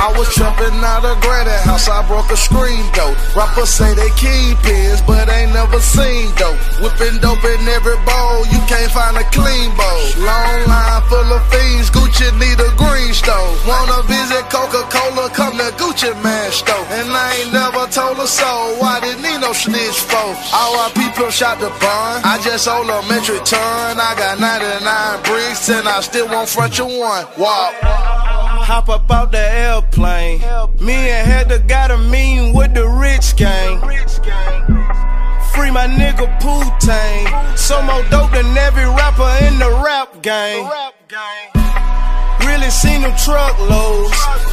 I was trapping out of granny house, I broke a screen though. Rappers say they kingpins, but ain't never seen though. Whipping dope in every bowl, you can't find a clean bowl. Long line full of fiends, Gucci need a green stove. Wanna visit Coca-Cola, come to Gucci Mane store. And I ain't never told a soul why didn't need no snitch. All our people shot the bun. I just sold a metric ton. I got 99 bricks and I still won't front you one. Walk. Hop up out the airplane. Me and Heather got a meeting with the rich gang. Free my nigga Pooh So more dope than every rapper in the rap game. Really seen them truckloads.